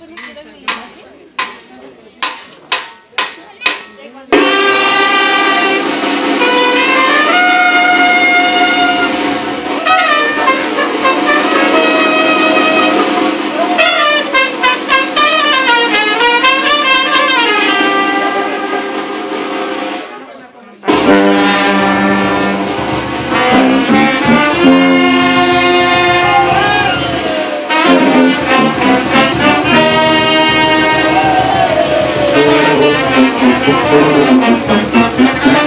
bunu kıramayacaksın. Thank you.